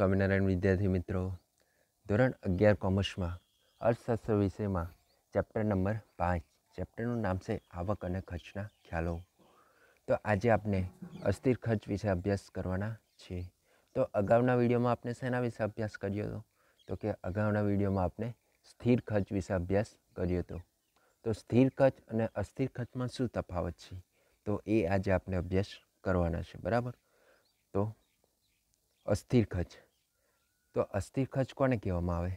સ્વામિનારાયણ વિદ્યાર્થી મિત્રો, ધોરણ અગિયાર કોમર્સમાં, અર્થશાસ્ત્ર વિષયમાં, ચેપ્ટર નંબર પાંચ. ચેપ્ટરનું નામ છે આવક અને ખર્ચના ખ્યાલો. તો આજે આપણે અસ્થિર ખર્ચ વિશે અભ્યાસ કરવાના છે. તો અગાઉના વિડીયોમાં આપણે શેના વિશે અભ્યાસ કર્યો હતો? તો કે અગાઉના વિડીયોમાં આપણે સ્થિર ખર્ચ વિશે અભ્યાસ કર્યો હતો. તો સ્થિર ખર્ચ અને અસ્થિર ખર્ચમાં શું તફાવત છે? તો એ આજે આપણે અભ્યાસ કરવાના છે, બરાબર? તો અસ્થિર ખર્ચ. તો અસ્થિર ખર્ચ કોને કહેવામાં આવે?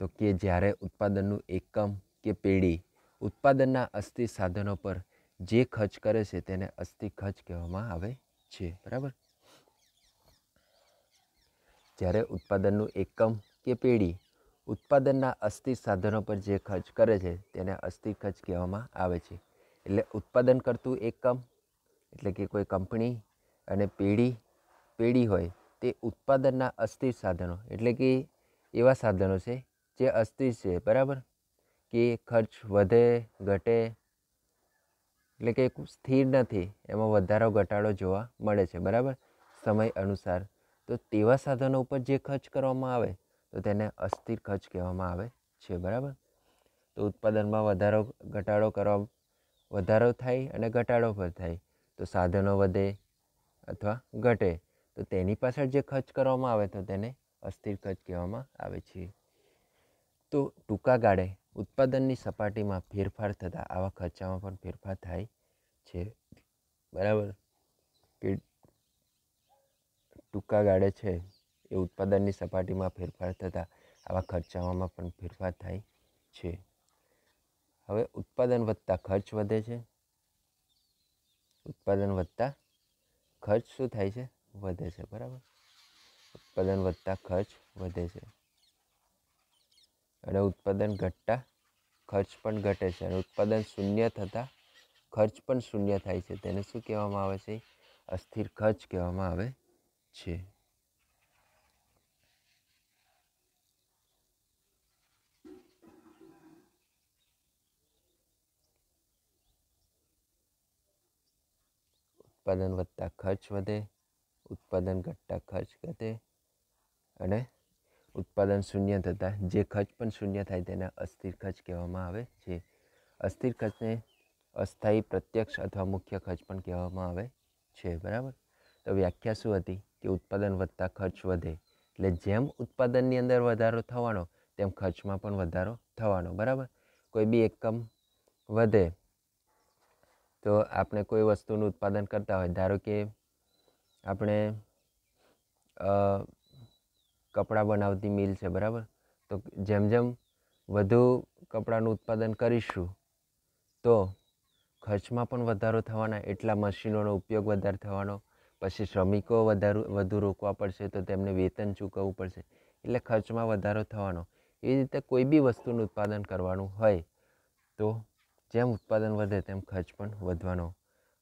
તો કે જ્યારે ઉત્પાદનનું એકમ કે પેઢી ઉત્પાદનના અસ્થિર સાધનો પર જે ખર્ચ કરે છે તેને અસ્થિર ખર્ચ કહેવામાં આવે છે. બરાબર? જ્યારે ઉત્પાદનનું એકમ કે પેઢી ઉત્પાદનના અસ્થિર સાધનો પર જે ખર્ચ કરે છે તેને અસ્થિર ખર્ચ કહેવામાં આવે છે. એટલે ઉત્પાદન કરતું એકમ, એટલે કે કોઈ કંપની અને પેઢી પેઢી હોય તે ઉત્પાદનના અસ્થિર સાધનો, એટલે કે એવા સાધનો છે જે અસ્થિર છે, બરાબર? કે ખર્ચ વધે, ઘટે, એટલે કે સ્થિર નથી, એમાં વધારો, ઘટાડો જોવા મળે છે, બરાબર? સમય અનુસાર. તો તેવા સાધનો ઉપર જે ખર્ચ કરવામાં આવે, તો તેને અસ્થિર ખર્ચ કહેવામાં આવે છે, બરાબર? તો ઉત્પાદનમાં વધારો, ઘટાડો કરવા, વધારો થાય અને ઘટાડો પણ થાય. તો સાધનો વધે અથવા ઘટે. તો તેની પાછળ જે ખર્ચ કરવામાં આવે તો તેને અસ્થિર ખર્ચ કહેવામાં આવે છે. તો ટૂંકા ગાળે ઉત્પાદનની સપાટીમાં ફેરફાર થતાં આવા ખર્ચામાં પણ ફેરફાર થાય છે. બરાબર? કે ટૂંકા ગાળે છે એ ઉત્પાદનની સપાટીમાં ફેરફાર થતાં આવા ખર્ચામાં પણ ફેરફાર થાય છે. હવે ઉત્પાદન વધતા ખર્ચ વધે છે. ઉત્પાદન વધતા ખર્ચ શું થાય છે? વધે છે, બરાબર? ઉત્પાદન વધતા ખર્ચ વધે છે. અને ઉત્પાદન ઘટતા ખર્ચ પણ ઘટે છે અને ઉત્પાદન શૂન્ય થતાં ખર્ચ પણ શૂન્ય થાય છે. તેને શું કહેવામાં આવે છે? અસ્થિર ખર્ચ કહેવામાં આવે છે. ઉત્પાદન વધતા ખર્ચ વધે ઉત્પાદન ઘટતા ખર્ચ ઘટે અને ઉત્પાદન શૂન્ય થતાં જે ખર્ચ પણ શૂન્ય થાય તેને અસ્થિર ખર્ચ કહેવામાં આવે છે. અસ્થિર ખર્ચને અસ્થાયી, પ્રત્યક્ષ અથવા મુખ્ય ખર્ચ પણ કહેવામાં આવે છે, બરાબર? તો વ્યાખ્યા શું હતી? કે ઉત્પાદન વધતા ખર્ચ વધે એટલે જેમ ઉત્પાદનની અંદર વધારો થવાનો, તેમ ખર્ચમાં પણ વધારો થવાનો, બરાબર? કોઈ બી એકમ વધે તો આપણે કોઈ વસ્તુનું ઉત્પાદન કરતા હોય, ધારો કે આપણે કપડાં બનાવતી મિલ છે, બરાબર? તો જેમ જેમ વધુ કપડાનું ઉત્પાદન કરીશું, તો ખર્ચમાં પણ વધારો થવાના, એટલા મશીનોનો ઉપયોગ વધારે થવાનો, પછી શ્રમિકો વધારે, વધુ રોકવા પડશે, તો તેમને વેતન ચૂકવવું પડશે, એટલે ખર્ચમાં વધારો થવાનો. એ રીતે કોઈ બી વસ્તુનું ઉત્પાદન કરવાનું હોય, તો જેમ ઉત્પાદન વધે તેમ ખર્ચ પણ વધવાનો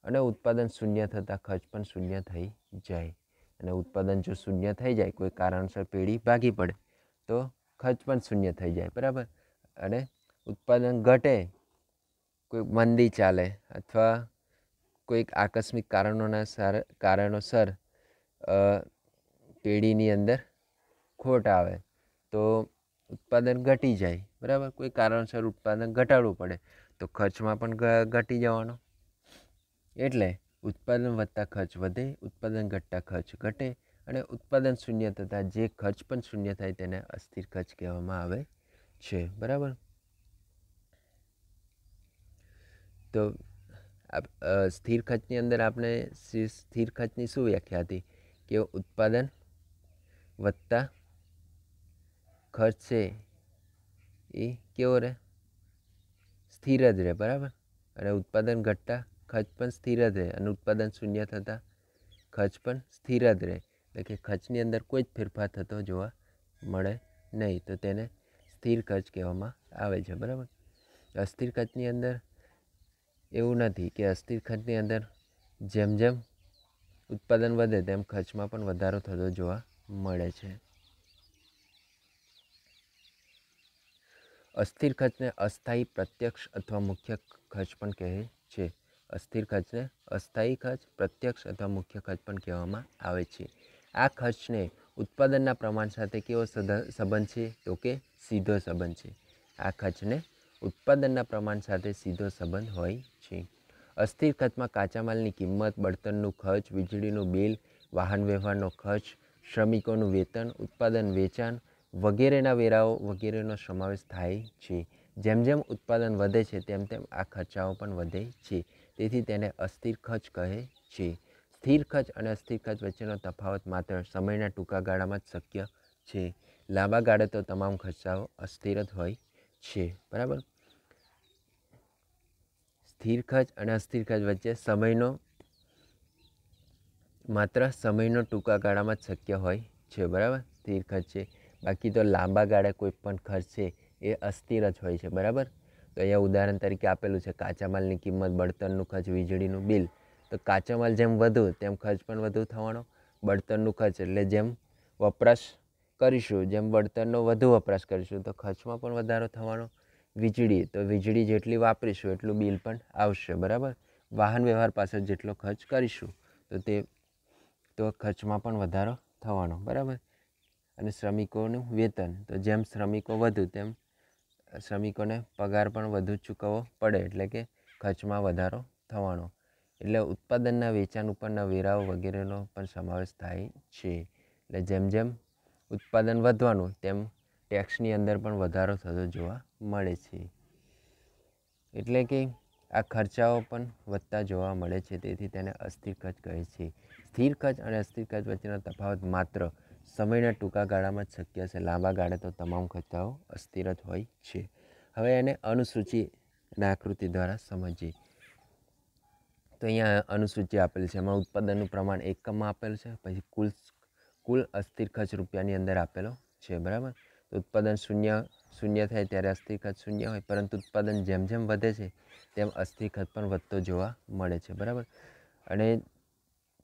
અને ઉત્પાદન શૂન્ય થતાં ખર્ચ પણ શૂન્ય થઈ જાય. અને ઉત્પાદન જો શૂન્ય થઈ જાય, કોઈ કારણસર પેઢી ભાગી પડે, તો ખર્ચ પણ શૂન્ય થઈ જાય, બરાબર? અને ઉત્પાદન ઘટે, કોઈ મંદી ચાલે અથવા કોઈક આકસ્મિક કારણોના સાર, કારણોસર પેઢીની અંદર ખોટ આવે, તો ઉત્પાદન ઘટી જાય, બરાબર? કોઈ કારણસર ઉત્પાદન ઘટાડવું પડે, તો ખર્ચમાં પણ ઘટી જવાનો. એટલે ઉત્પાદન વધતા ખર્ચ વધે, ઉત્પાદન ઘટતા ખર્ચ ઘટે અને ઉત્પાદન શૂન્ય થતાં જે ખર્ચ પણ શૂન્ય થાય તેને અસ્થિર ખર્ચ કહેવામાં આવે છે. બરાબર? તો સ્થિર ખર્ચની અંદર આપણે સ્થિર ખર્ચની શું વ્યાખ્યા હતી? કે ઉત્પાદન વધતા ખર્ચ છે એ કેવો રહે? સ્થિર જ રહે, બરાબર? અને ઉત્પાદન ઘટતા ખર્ચ પણ સ્થિર જ રહે અને ઉત્પાદન શૂન્ય થતાં ખર્ચ પણ સ્થિર જ રહે. એટલે કે ખર્ચની અંદર કોઈ જ ફેરફાર થતો જોવા મળે નહીં. તો તેને સ્થિર ખર્ચ કહેવામાં આવે છે. બરાબર? અસ્થિર ખર્ચની અંદર એવું નથી કે અસ્થિર ખર્ચની અંદર જેમ જેમ ઉત્પાદન વધે તેમ ખર્ચમાં પણ વધારો થતો જોવા મળે છે. અસ્થિર ખર્ચને અસ્થાયી, પ્રત્યક્ષ અથવા મુખ્ય ખર્ચ પણ કહે છે. અસ્થિર ખર્ચને અસ્થાયી ખર્ચ, પ્રત્યક્ષ અથવા મુખ્ય ખર્ચ પણ કહેવામાં આવે છે. આ ખર્ચને ઉત્પાદનના પ્રમાણ સાથે કેવો સંબંધ છે? તો કે સીધો સંબંધ છે. આ ખર્ચને ઉત્પાદનના પ્રમાણ સાથે સીધો સંબંધ હોય છે. અસ્થિર ખર્ચમાં કાચા માલની કિંમત, બળતણનું ખર્ચ, વીજળીનું બિલ, વાહન વ્યવહારનો ખર્ચ, શ્રમિકોનું વેતન, ઉત્પાદન, વેચાણ વગેરેના વેરાઓ વગેરેનો સમાવેશ થાય છે. જેમ જેમ ઉત્પાદન વધે છે, તેમ તેમ આ ખર્ચાઓ પણ વધે છે. તેથી તેને અસ્થિર ખર્ચ કહે છે. સ્થિર ખર્ચ અને અસ્થિર ખર્ચ વચ્ચેનો તફાવત માત્ર સમયના ટૂંકા ગાળામાં જ શક્ય છે. લાંબા ગાળે તો તમામ ખર્ચાઓ અસ્થિર જ હોય છે. બરાબર? સ્થિર ખર્ચ અને અસ્થિર ખર્ચ વચ્ચે સમયનો, માત્ર સમયનો ટૂંકા ગાળામાં જ શક્ય હોય છે. બરાબર? સ્થિર ખર્ચ છે. બાકી તો લાંબા ગાળે કોઈ પણ ખર્ચ છે એ અસ્થિર જ હોય છે. બરાબર? તો અહીંયા ઉદાહરણ તરીકે આપેલું છે, કાચા માલની કિંમત, બળતણનું ખર્ચ, વીજળીનું બિલ. તો કાચા માલ જેમ વધુ, તેમ ખર્ચ પણ વધુ થવાનો. બળતણનું ખર્ચ એટલે જેમ વપરાશ કરીશું, જેમ બળતણનો વધુ વપરાશ કરીશું, તો ખર્ચમાં પણ વધારો થવાનો. વીજળી, તો વીજળી જેટલી વાપરીશું, એટલું બિલ પણ આવશે, બરાબર? વાહન વ્યવહાર પાછળ જેટલો ખર્ચ કરીશું, તો તે, તો ખર્ચમાં પણ વધારો થવાનો, બરાબર? અને શ્રમિકોનું વેતન, તો જેમ શ્રમિકો વધુ, તેમ શ્રમિકોને પગાર પણ વધુ ચૂકવવો પડે, એટલે કે ખર્ચમાં વધારો થવાનો. એટલે ઉત્પાદનના વેચાણ ઉપરના વેરાઓ વગેરેનો પણ સમાવેશ થાય છે. એટલે જેમ જેમ ઉત્પાદન વધવાનું, તેમ ટેક્સની અંદર પણ વધારો થતો જોવા મળે છે. એટલે કે આ ખર્ચાઓ પણ વધતા જોવા મળે છે, તેથી તેને અસ્થિર ખર્ચ કહે છે. સ્થિર ખર્ચ અને અસ્થિર ખર્ચ વચ્ચેનો તફાવત માત્ર સમયના ટૂંકા ગાળામાં જ શક્ય છે. લાંબા ગાળે તો તમામ ખર્ચાઓ અસ્થિર જ હોય છે. હવે એને અનુસૂચિના આકૃતિ દ્વારા સમજીએ. તો અહીંયા અનુસૂચિ આપેલી છે. એમાં ઉત્પાદનનું પ્રમાણ એકમમાં આપેલું છે. પછી કુલ કુલ અસ્થિર ખર્ચ રૂપિયાની અંદર આપેલો છે. બરાબર? તો ઉત્પાદન શૂન્ય શૂન્ય થાય ત્યારે અસ્થિર ખર્ચ શૂન્ય હોય. પરંતુ ઉત્પાદન જેમ જેમ વધે છે, તેમ અસ્થિર ખર્ચ પણ વધતો જોવા મળે છે. બરાબર? અને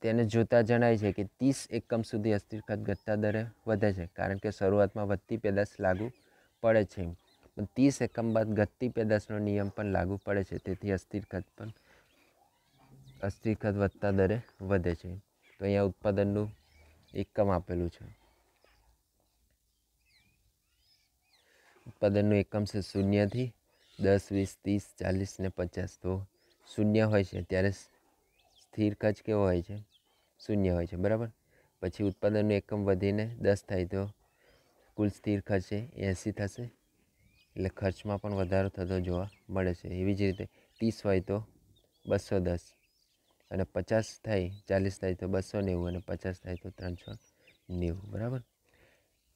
તેને જોતાં જણાય છે કે ત્રીસ એકમ સુધી અસ્થિરખત ઘટતા દરે વધે છે, કારણ કે શરૂઆતમાં વધતી પેદાશ લાગુ પડે છે. ત્રીસ એકમ બાદ ઘટતી પેદાશનો નિયમ પણ લાગુ પડે છે, તેથી અસ્થિરખત પણ અસ્થિરખત વધતા દરે વધે છે. તો અહીંયા ઉત્પાદનનું એકમ આપેલું છે. ઉત્પાદનનું એકમ છે શૂન્યથી દસ, વીસ, ત્રીસ, ચાલીસ ને પચાસ. તો શૂન્ય હોય છે, ત્યારે સ્થિર ખર્ચ કેવો હોય છે? શૂન્ય હોય છે, બરાબર? પછી ઉત્પાદનનું એકમ વધીને દસ થાય તો કુલ સ્થિર ખર્ચ છે એંસી થશે. એટલે ખર્ચમાં પણ વધારો થતો જોવા મળે છે. એવી જ રીતે ત્રીસ હોય તો બસો દસ અને પચાસ થાય, ચાલીસ થાય તો બસો નેવું અને પચાસ થાય તો ત્રણસો નેવું, બરાબર?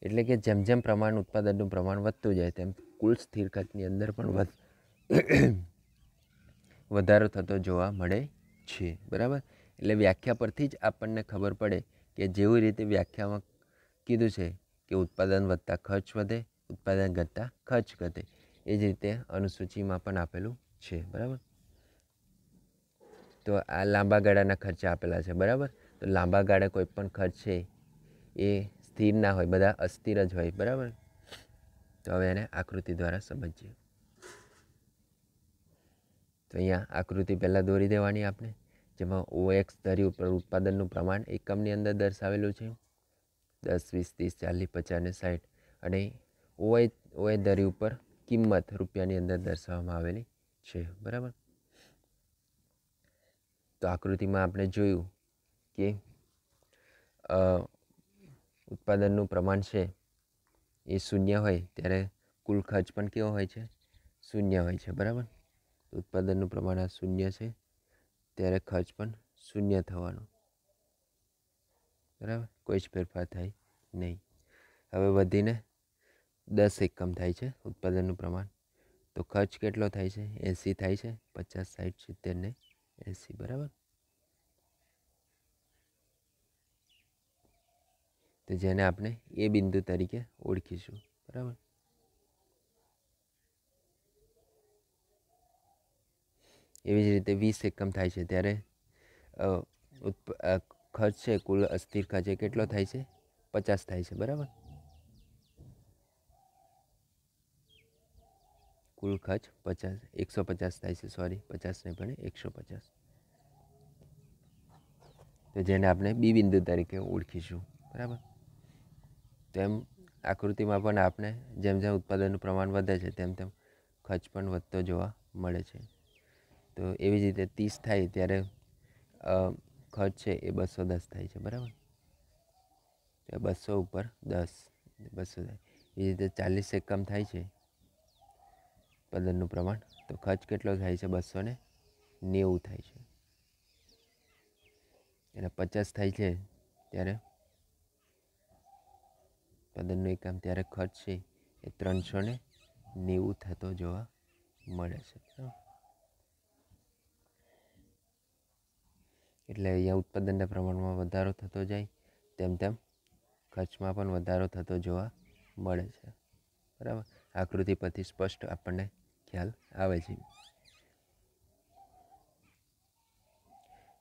એટલે કે જેમ જેમ પ્રમાણ, ઉત્પાદનનું પ્રમાણ વધતું જાય તેમ કુલ સ્થિર ખર્ચની અંદર પણ વધ વધારો થતો જોવા મળે છે, બરાબર? એટલે વ્યાખ્યા પરથી જ આપણને ખબર પડે કે જેવી રીતે વ્યાખ્યામાં કીધું છે કે ઉત્પાદન વધતા ખર્ચ વધે, ઉત્પાદન ઘટતા ખર્ચ ઘટે. એ જ રીતે અનુસૂચિમાં પણ આપેલું છે, બરાબર? તો આ લાંબા ગાળાના ખર્ચા આપેલા છે, બરાબર? તો લાંબા ગાળે કોઈ પણ ખર્ચ છે એ સ્થિર ના હોય, બધા અસ્થિર જ હોય, બરાબર? તો હવે એને આકૃતિ દ્વારા સમજીએ. તો અહીંયા આકૃતિ પહેલાં દોરી દેવાની આપણે, જેમાં ઓ એક્સ ધરી ઉપર ઉત્પાદનનું પ્રમાણ એકમની અંદર દર્શાવેલું છે. દસ, વીસ, ત્રીસ, ચાલીસ, પચાસ ને સાઠ અને ઓએ ઓએ ધરી ઉપર કિંમત રૂપિયાની અંદર દર્શાવવામાં આવેલી છે. બરાબર? તો આકૃતિમાં આપણે જોયું કે ઉત્પાદનનું પ્રમાણ છે એ શૂન્ય હોય, ત્યારે કુલ ખર્ચ પણ કેવો હોય છે? શૂન્ય હોય છે. બરાબર? ઉત્પાદનનું પ્રમાણ આ શૂન્ય છે, ત્યારે ખર્ચ પણ શૂન્ય થવાનો. બરાબર? કોઈ જ ફેરફાર થાય નહીં. હવે વધીને દસ એકમ થાય છે ઉત્પાદનનું પ્રમાણ. તો ખર્ચ કેટલો થાય છે? એંસી થાય છે, પચાસ સાઠ સિત્તેર ને એંસી. બરાબર? તો જેને આપણે એ બિંદુ તરીકે ઓળખીશું. બરાબર? એવી જ રીતે વીસ એકમ થાય છે ત્યારે ખર્ચ છે કુલ અસ્થિર ખર્ચ એ કેટલો થાય છે? પચાસ થાય છે, બરાબર? કુલ ખર્ચ પચાસ, એકસો પચાસ થાય છે સોરી પચાસ નહીં પણ એકસો પચાસ. તો જેને આપણે બી બિંદુ તરીકે ઓળખીશું, બરાબર? તેમ આકૃતિમાં પણ આપણે જેમ જેમ ઉત્પાદનનું પ્રમાણ વધે છે, તેમ તેમ ખર્ચ પણ વધતો જોવા મળે છે. તો એવી જ રીતે ત્રીસ થાય ત્યારે ખર્ચ છે એ બસો દસ થાય છે, બરાબર? તો બસો ઉપર દસ, બસો થાય એ રીતે ચાલીસ એકમ થાય છે પદનનું પ્રમાણ. તો ખર્ચ કેટલો થાય છે બસો ને નેવું થાય છે. એટલે પચાસ થાય છે ત્યારે ઉત્પાદનનું એકમ ત્યારે ખર્ચ છે એ ત્રણસો ને નેવું થતો જોવા મળે છે. એટલે અહીંયા ઉત્પાદનના પ્રમાણમાં વધારો થતો જાય, તેમ તેમ ખર્ચમાં પણ વધારો થતો જોવા મળે છે. બરાબર? આકૃતિ પરથી સ્પષ્ટ આપણને ખ્યાલ આવે છે.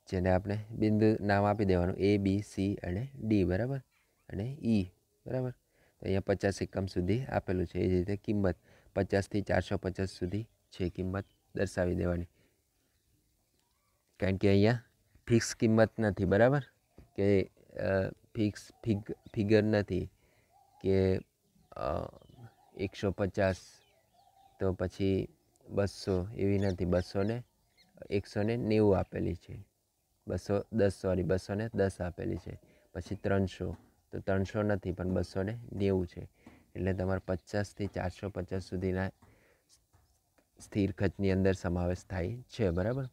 જેને આપણે બિંદુ નામ આપી દેવાનું એ બી સી અને ડી બરાબર? અને ઈ બરાબર? તો અહીંયા પચાસ એકમ સુધી આપેલું છે. એ જ રીતે કિંમત પચાસથી ચારસો પચાસ સુધી છે કિંમત દર્શાવી દેવાની. કારણ કે અહીંયા ફિક્સ કિંમત નથી, બરાબર? કે ફિક્સ ફિગ, ફિગર નથી કે એકસો પચાસ તો પછી બસો એવી નથી, બસોને એકસો ને નેવું આપેલી છે. બસો, દસ, સોરી બસો ને દસ આપેલી છે. પછી ત્રણસો, તો ત્રણસો નથી, પણ બસો ને નેવું છે. એટલે તમારે પચાસથી ચારસો પચાસ સુધીના સ્થિર ખર્ચની અંદર સમાવેશ થાય છે, બરાબર?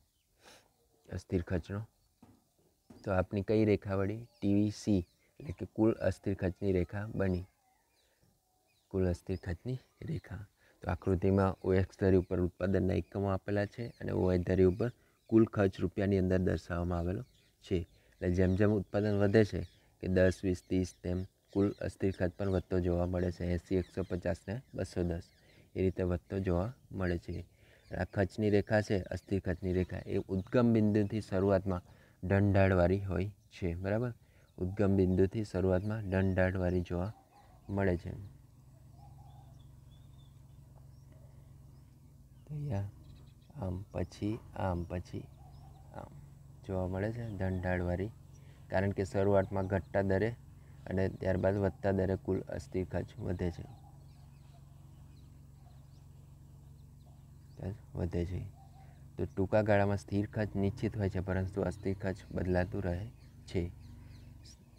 અસ્થિર ખર્ચનો. તો આપની કઈ રેખા વળી? ટીવીસી એટલે કે કુલ અસ્થિર ખર્ચની રેખા બની. કુલ અસ્થિર ખર્ચની રેખા. તો આકૃતિમાં ઓએક્સ ધરી ઉપર ઉત્પાદનના એકમો આપેલા છે અને ઓએચ ધરી ઉપર કુલ ખર્ચ રૂપિયાની અંદર દર્શાવવામાં આવેલો છે. એટલે જેમ જેમ ઉત્પાદન વધે છે કે દસ, વીસ, ત્રીસ, તેમ કુલ અસ્થિર ખર્ચ પણ વધતો જોવા મળે છે. એંસી, એકસો પચાસ ને બસો દસ. એ રીતે વધતો જોવા મળે છે. આ ખર્ચની રેખા છે, અસ્થિર ખર્ચની રેખા. એ ઉદ્ગમ બિંદુથી શરૂઆતમાં ઢંઢાળવાળી હોય છે, બરાબર? ઉદ્ગમ બિંદુથી શરૂઆતમાં ઢંઢાળવાળી જોવા મળે છે. આમ પછી આમ પછી, આમ જોવા મળે છે ઢંઢાળવાળી કારણ કે શરૂઆતમાં ઘટતા દરે અને ત્યારબાદ વધતા દરે કુલ અસ્થિ ખર્ચ વધે છે. વધે છે. તો ટૂંકા ગાળામાં સ્થિર ખર્ચ નિશ્ચિત હોય છે, પરંતુ અસ્થિર ખર્ચ બદલાતું રહે છે.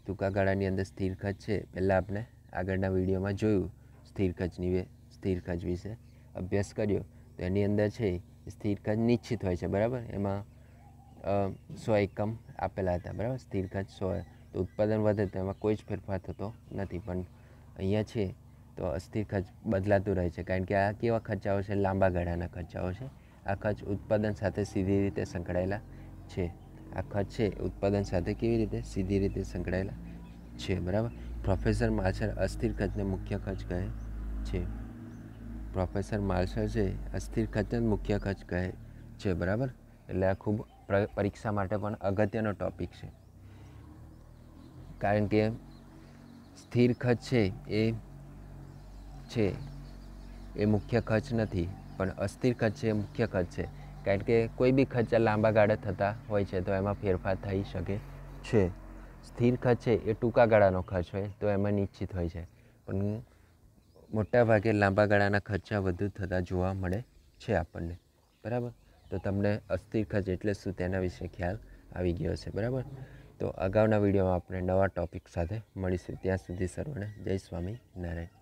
ટૂંકા ગાળાની અંદર સ્થિર ખર્ચ છે, પહેલાં આપણે આગળના વિડીયોમાં જોયું. સ્થિર ખર્ચની સ્થિર ખર્ચ વિશે અભ્યાસ કર્યો. તો એની અંદર છે સ્થિર ખર્ચ નિશ્ચિત હોય છે, બરાબર? એમાં સો એકમ આપેલા હતા, બરાબર? સ્થિર ખર્ચ સો, તો ઉત્પાદન વધે તો એમાં કોઈ જ ફેરફાર થતો નથી, પણ અહીંયા છે, તો અસ્થિર ખર્ચ બદલાતું રહે છે, કારણ કે આ કેવા ખર્ચાઓ છે? લાંબા ગાળાના ખર્ચાઓ છે. આ ખર્ચ ઉત્પાદન સાથે સીધી રીતે સંકળાયેલા છે. આ ખર્ચ છે, ઉત્પાદન સાથે કેવી રીતે સીધી રીતે સંકળાયેલા છે, બરાબર? પ્રોફેસર માર્શલ અસ્થિર ખર્ચને મુખ્ય ખર્ચ કહે છે. પ્રોફેસર માર્શલ છે અસ્થિર ખર્ચને મુખ્ય ખર્ચ કહે છે, બરાબર? એટલે આ ખૂબ પરીક્ષા માટે પણ અગત્યનો ટોપિક છે. કારણ કે સ્થિર ખર્ચ છે એ છે, એ મુખ્ય ખર્ચ નથી. પણ અસ્થિર ખર્ચ એ મુખ્ય ખર્ચ છે. કારણ કે કોઈ બી ખર્ચા લાંબા ગાળે થતા હોય છે, તો એમાં ફેરફાર થઈ શકે છે. સ્થિર ખર્ચ છે એ ટૂંકા ગાળાનો ખર્ચ હોય, તો એમાં નિશ્ચિત હોય છે. પણ મોટાભાગે લાંબા ગાળાના ખર્ચા વધુ થતા જોવા મળે છે આપણને. બરાબર? તો તમને અસ્થિર ખર્ચ એટલે શું તેના વિશે ખ્યાલ આવી ગયો છે બરાબર? તો અગાઉના વિડીયોમાં આપણે નવા ટોપિક સાથે મળીશું. ત્યાં સુધી સર્વને જય સ્વામી નારાયણ